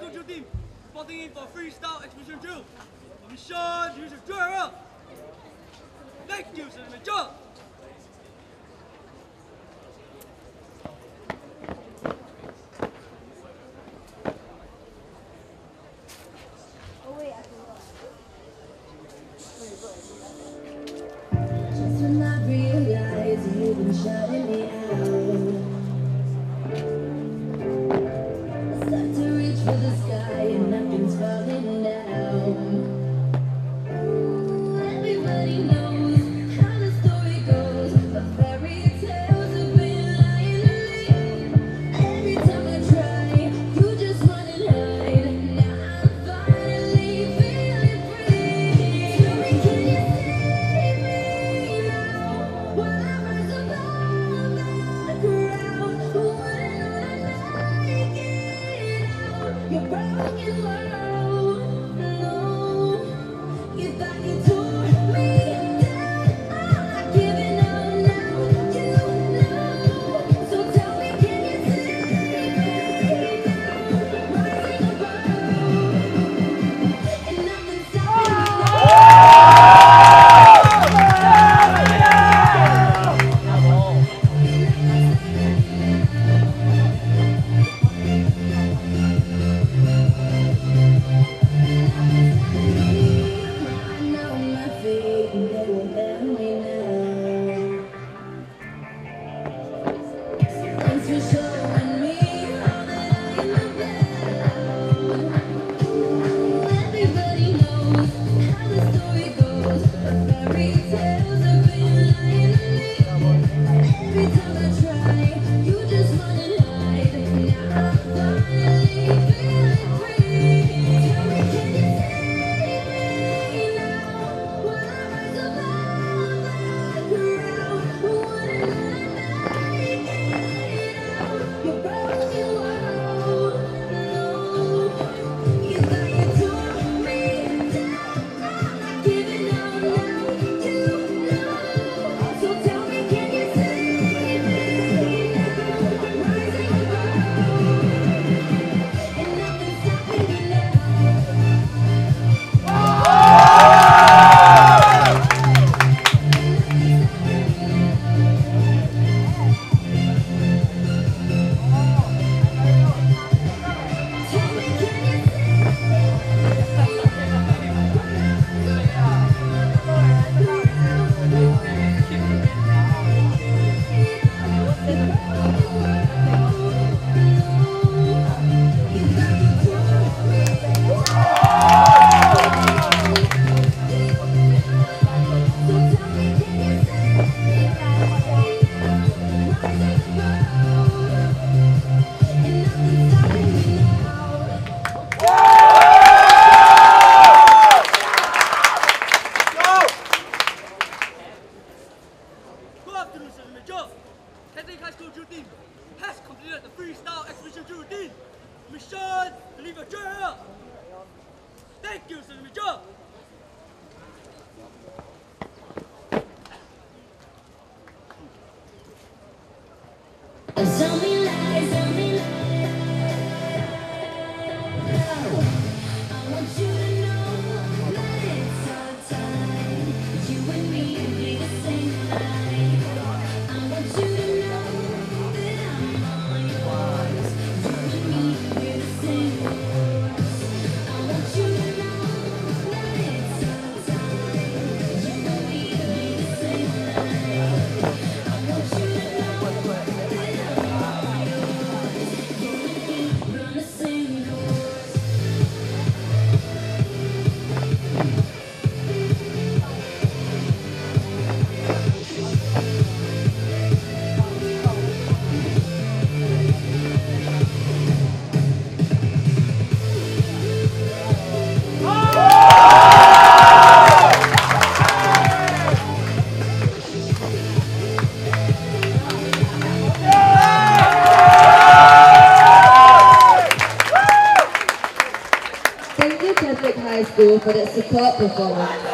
Let's go, Team. Spotting in for freestyle exhibition drill. Mission, use your drill. Thank you, sir. Mitchell. Just when I realized you've been you are. you so Freestyle exhibition 2D. Mission, leave a trail. Thank you, Cinema Joe. school for their superb performance.